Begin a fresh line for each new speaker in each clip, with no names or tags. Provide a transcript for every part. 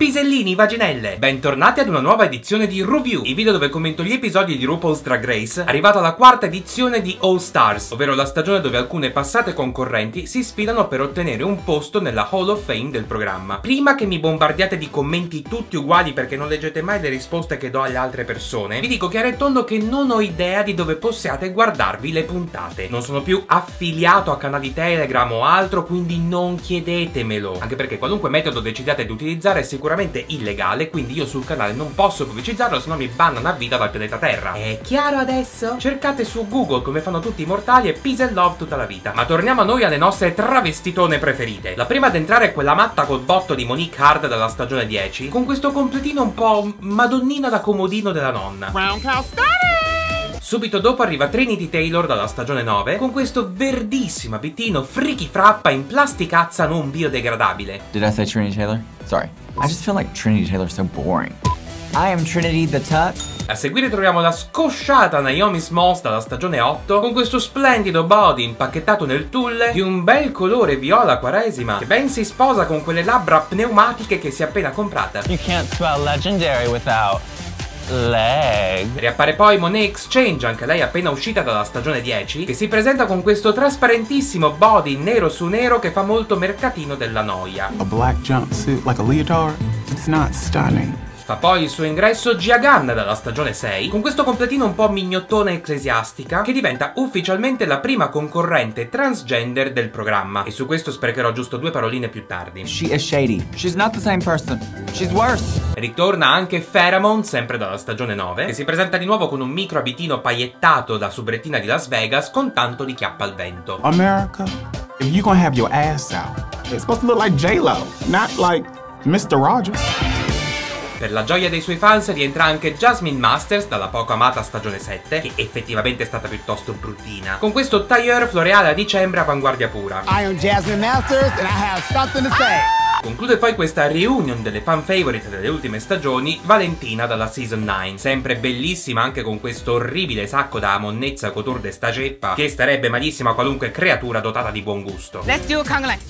Pisellini, vaginelle! Bentornati ad una nuova edizione di Review, il video dove commento gli episodi di RuPaul's Drag Race, arrivata la quarta edizione di All Stars, ovvero la stagione dove alcune passate concorrenti si sfidano per ottenere un posto nella Hall of Fame del programma. Prima che mi bombardiate di commenti tutti uguali perché non leggete mai le risposte che do alle altre persone, vi dico chiaro e tondo che non ho idea di dove possiate guardarvi le puntate. Non sono più affiliato a canali Telegram o altro, quindi non chiedetemelo. Anche perché qualunque metodo decidiate di utilizzare sicuramente sicuramente illegale, quindi io sul canale non posso pubblicizzarlo, se no mi bannano a vita dal pianeta Terra. È chiaro adesso? Cercate su Google come fanno tutti i mortali e peace and love tutta la vita. Ma torniamo a noi alle nostre travestitone preferite. La prima ad entrare è quella matta col botto di Monique Hard dalla stagione 10, con questo completino un po' madonnina da comodino della nonna. Round cow Subito dopo arriva Trinity Taylor dalla stagione 9 con questo verdissimo abitino friki frappa in plasticazza non biodegradabile.
Did I say Trinity Taylor? Sorry. I just feel like Trinity Taylor so boring. I am Trinity the Tuck.
A seguire troviamo la scosciata Naomi Smalls dalla stagione 8 con questo splendido body impacchettato nel tulle di un bel colore viola quaresima che ben si sposa con quelle labbra pneumatiche che si è appena comprata.
You can't spell legendary without leg.
Riappare poi Monet Exchange, anche lei appena uscita dalla stagione 10, che si presenta con questo trasparentissimo body nero su nero che fa molto mercatino della noia.
A black jumpsuit like a leotard? It's not stunning.
Fa poi il suo ingresso Giagan dalla stagione 6, con questo completino un po' mignottone ecclesiastica, che diventa ufficialmente la prima concorrente transgender del programma. E su questo sprecherò giusto due paroline più tardi.
She is shady. She's not the same person. She's worse.
Ritorna anche Pheromone, sempre dalla stagione 9, che si presenta di nuovo con un micro abitino paiettato da subrettina di Las Vegas con tanto di chiappa al vento.
America, if you gonna have your ass out, it's supposed to look like J-Lo, not like Mr. Rogers.
Per la gioia dei suoi fans rientra anche Jasmine Masters dalla poco amata stagione 7, che effettivamente è stata piuttosto bruttina, con questo tailleur floreale a dicembre avanguardia pura. I am Jasmine Masters and I have something to say. Conclude poi questa reunion delle fan favorite delle ultime stagioni Valentina dalla season 9, sempre bellissima anche con questo orribile sacco da monnezza couture de sta ceppa che starebbe malissimo a qualunque creatura dotata di buon gusto. Let's do a conga like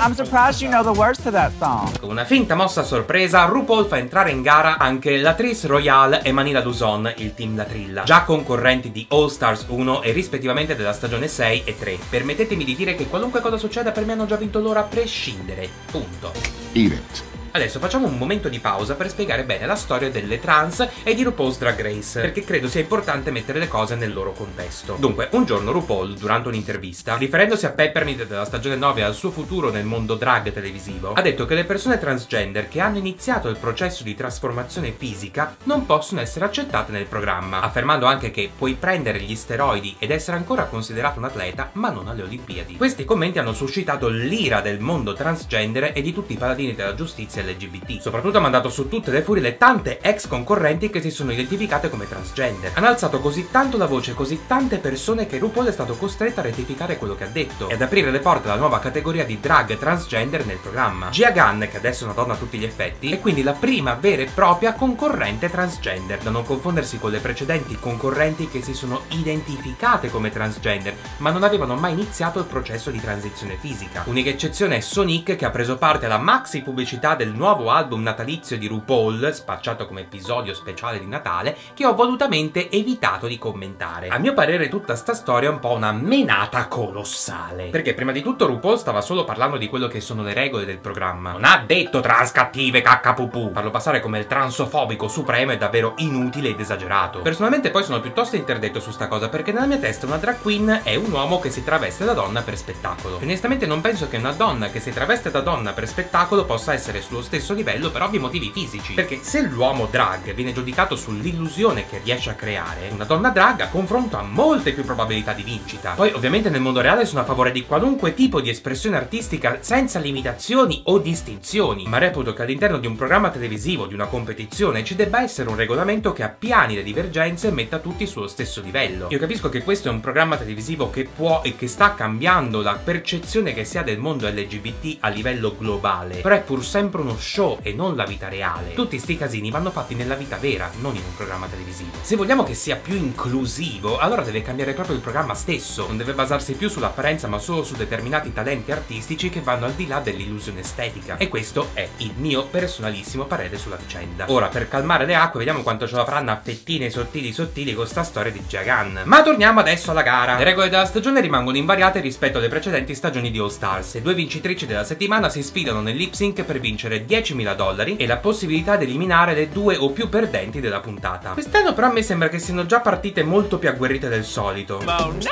I'm surprised you know the words to that song. Con una finta mossa a sorpresa, RuPaul fa entrare in gara anche l'Atrice Royale e Manila Luzon, il team Latrilla, già concorrenti di All Stars 1 e rispettivamente della stagione 6 e 3. Permettetemi di dire che qualunque cosa succeda per me hanno già vinto loro a prescindere. Punto. Eat it. Adesso facciamo un momento di pausa per spiegare bene la storia delle trans e di RuPaul's Drag Race, perché credo sia importante mettere le cose nel loro contesto. Dunque, un giorno RuPaul, durante un'intervista, riferendosi a Peppermint della stagione 9 e al suo futuro nel mondo drag televisivo, ha detto che le persone transgender che hanno iniziato il processo di trasformazione fisica non possono essere accettate nel programma, affermando anche che puoi prendere gli steroidi ed essere ancora considerato un atleta, ma non alle Olimpiadi. Questi commenti hanno suscitato l'ira del mondo transgender e di tutti i paladini della giustizia LGBT. Soprattutto ha mandato su tutte le furie le tante ex concorrenti che si sono identificate come transgender. Hanno alzato così tanto la voce così tante persone che RuPaul è stato costretto a rettificare quello che ha detto e ad aprire le porte alla nuova categoria di drag transgender nel programma. Gia Gunn, che adesso è una donna a tutti gli effetti, è quindi la prima vera e propria concorrente transgender, da non confondersi con le precedenti concorrenti che si sono identificate come transgender, ma non avevano mai iniziato il processo di transizione fisica. Unica eccezione è Sonic, che ha preso parte alla maxi pubblicità del del nuovo album natalizio di RuPaul, spacciato come episodio speciale di Natale, che ho volutamente evitato di commentare. A mio parere tutta sta storia è un po' una menata colossale. Perché prima di tutto RuPaul stava solo parlando di quello che sono le regole del programma. Non ha detto trans cattive caccapupù. Farlo passare come il transofobico supremo è davvero inutile ed esagerato. Personalmente poi sono piuttosto interdetto su sta cosa perché nella mia testa una drag queen è un uomo che si traveste da donna per spettacolo. E onestamente non penso che una donna che si traveste da donna per spettacolo possa essere sullo stesso livello per ovvi motivi fisici. Perché se l'uomo drag viene giudicato sull'illusione che riesce a creare, una donna drag a confronto ha molte più probabilità di vincita. Poi ovviamente nel mondo reale sono a favore di qualunque tipo di espressione artistica senza limitazioni o distinzioni, ma reputo che all'interno di un programma televisivo, di una competizione, ci debba essere un regolamento che appiani le divergenze e metta tutti sullo stesso livello. Io capisco che questo è un programma televisivo che può e che sta cambiando la percezione che si ha del mondo LGBT a livello globale, però è pur sempre un uno show e non la vita reale, tutti sti casini vanno fatti nella vita vera, non in un programma televisivo. Se vogliamo che sia più inclusivo, allora deve cambiare proprio il programma stesso, non deve basarsi più sull'apparenza ma solo su determinati talenti artistici che vanno al di là dell'illusione estetica. E questo è il mio personalissimo parere sulla vicenda. Ora, per calmare le acque, vediamo quanto ce la faranno a fettine sottili sottili con sta storia di Jagan. Ma torniamo adesso alla gara. Le regole della stagione rimangono invariate rispetto alle precedenti stagioni di All Stars. Le due vincitrici della settimana si sfidano nel lip sync per vincere 10.000 dollari e la possibilità di eliminare le due o più perdenti della puntata. Quest'anno però a me sembra che siano già partite molto più agguerrite del solito. Monet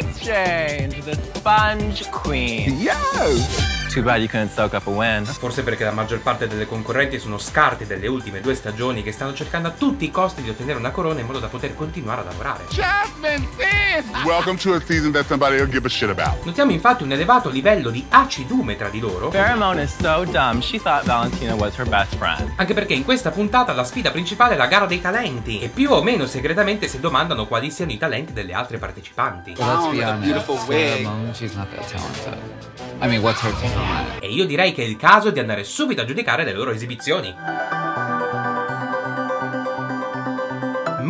Exchange, the Sponge Queen. Yo! Too bad you couldn't soak up a win. Forse perché la maggior parte delle concorrenti sono scarti delle ultime due stagioni che stanno cercando a tutti i costi di ottenere una corona in modo da poter continuare a lavorare. Jasmine sis! Welcome to a season that somebody will give a shit about. Notiamo infatti un elevato livello di acidume tra di loro. Pheromone is so dumb, she thought Valentina was her best friend. Anche perché in questa puntata la sfida principale è la gara dei talenti e più o meno segretamente si domandano quali siano i talenti delle altre partecipanti. Well, let's be honest, Pheromone, she's not that talented. I mean, what's her talent? E io direi che è il caso di andare subito a giudicare le loro esibizioni.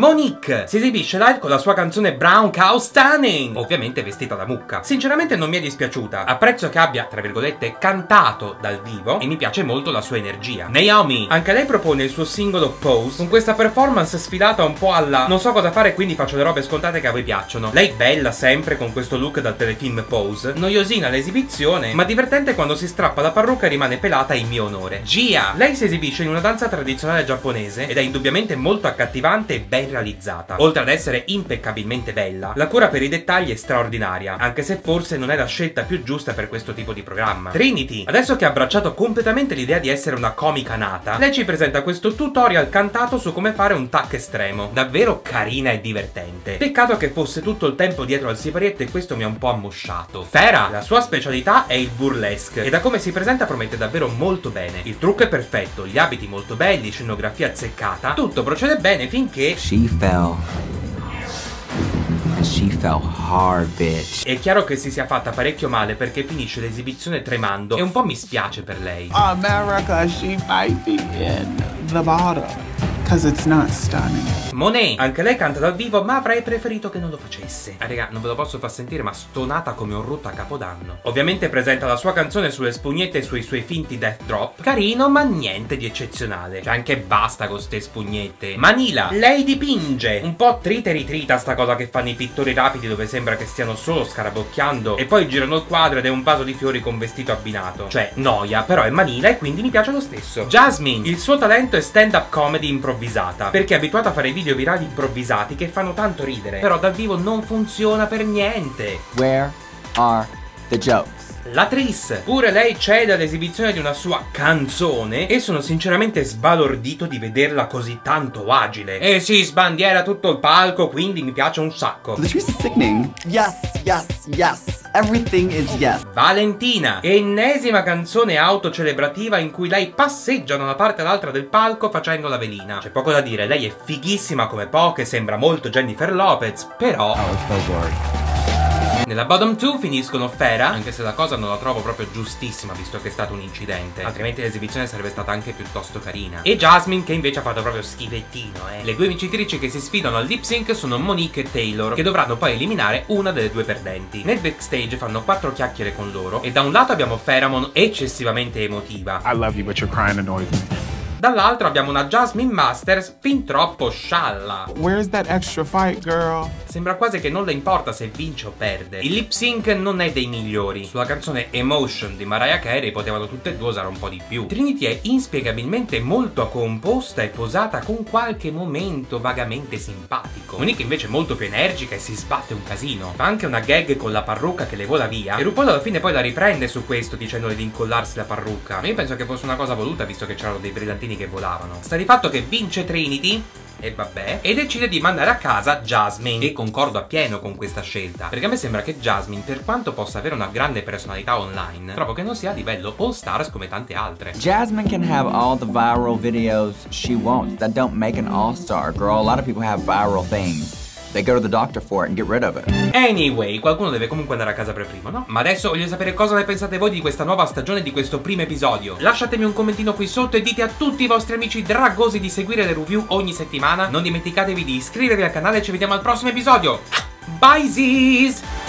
Monique si esibisce live con la sua canzone Brown Cow Stunning, ovviamente vestita da mucca. Sinceramente non mi è dispiaciuta, apprezzo che abbia, tra virgolette, cantato dal vivo e mi piace molto la sua energia. Naomi, anche lei propone il suo singolo Pose con questa performance sfilata un po' alla non so cosa fare quindi faccio le robe scontate che a voi piacciono. Lei bella sempre con questo look dal telefilm Pose, noiosina l'esibizione, ma divertente quando si strappa la parrucca e rimane pelata in mio onore. Gia, lei si esibisce in una danza tradizionale giapponese ed è indubbiamente molto accattivante e realizzata. Oltre ad essere impeccabilmente bella, la cura per i dettagli è straordinaria, anche se forse non è la scelta più giusta per questo tipo di programma. Trinity, adesso che ha abbracciato completamente l'idea di essere una comica nata, lei ci presenta questo tutorial cantato su come fare un tac estremo. Davvero carina e divertente. Peccato che fosse tutto il tempo dietro al siparietto e questo mi ha un po' ammosciato. Fera, la sua specialità è il burlesque e da come si presenta promette davvero molto bene. Il trucco è perfetto, gli abiti molto belli, scenografia azzeccata, tutto procede bene finché... She fell. And she fell hard, bitch. È chiaro che si sia fatta parecchio male perché finisce l'esibizione tremando e un po' mi spiace per lei. America, she might be in the bottom. Cause it's not stunning. Monet, anche lei canta dal vivo, ma avrei preferito che non lo facesse. Ah, raga, non ve lo posso far sentire, ma stonata come un rutto a capodanno. Ovviamente presenta la sua canzone sulle spugnette e sui suoi finti death drop. Carino, ma niente di eccezionale. Cioè, anche basta con ste spugnette. Manila, lei dipinge. Un po' trita e ritrita sta cosa che fanno i pittori rapidi dove sembra che stiano solo scarabocchiando e poi girano il quadro ed è un vaso di fiori con vestito abbinato. Cioè, noia, però è Manila e quindi mi piace lo stesso. Jasmine, il suo talento è stand-up comedy improvvisato improvvisata, perché è abituata a fare video virali improvvisati che fanno tanto ridere, però dal vivo non funziona per niente. Where are the jokes? La Tris, pure lei cede all'esibizione di una sua canzone e sono sinceramente sbalordito di vederla così tanto agile. E si sbandiera tutto il palco, quindi mi piace un sacco. The Tris is sickening. Yes, yes, yes. Everything is yes. Valentina, ennesima canzone autocelebrativa in cui lei passeggia da una parte all'altra del palco facendo la velina. C'è poco da dire, lei è fighissima come poche, sembra molto Jennifer Lopez, però... Oh, nella bottom 2 finiscono Fera, anche se la cosa non la trovo proprio giustissima visto che è stato un incidente, altrimenti l'esibizione sarebbe stata anche piuttosto carina. E Jasmine che invece ha fatto proprio schifettino, eh. Le due vincitrici che si sfidano al lip sync sono Monique e Taylor, che dovranno poi eliminare una delle due perdenti. Nel backstage fanno quattro chiacchiere con loro e da un lato abbiamo Pheromone eccessivamente emotiva. I love you but your crying annoys me. Dall'altro abbiamo una Jasmine Masters fin troppo scialla.
Where's that extra fight, girl?
Sembra quasi che non le importa se vince o perde. Il lip sync non è dei migliori. Sulla canzone Emotion di Mariah Carey potevano tutte e due usare un po' di più. Trinity è inspiegabilmente molto composta e posata con qualche momento vagamente simpatico. Monique invece è molto più energica e si sbatte un casino. Fa anche una gag con la parrucca che le vola via. E RuPaul alla fine poi la riprende su questo dicendole di incollarsi la parrucca. Ma io penso che fosse una cosa voluta visto che c'erano dei brillantini bambini che volavano. Sta di fatto che vince Trinity e vabbè, e decide di mandare a casa Jasmine. E concordo appieno con questa scelta, perché a me sembra che Jasmine, per quanto possa avere una grande personalità online, trovo che non sia a livello All Stars come tante altre.
Jasmine can have all the viral videos she wants. That don't make an All Star, girl. A lot of people have viral things. They go to the doctor for it and get rid of it.
Anyway, qualcuno deve comunque andare a casa per primo, no? Ma adesso voglio sapere cosa ne pensate voi di questa nuova stagione, di questo primo episodio. Lasciatemi un commentino qui sotto e dite a tutti i vostri amici dragosi di seguire le review ogni settimana. Non dimenticatevi di iscrivervi al canale e ci vediamo al prossimo episodio. Bye, Z's!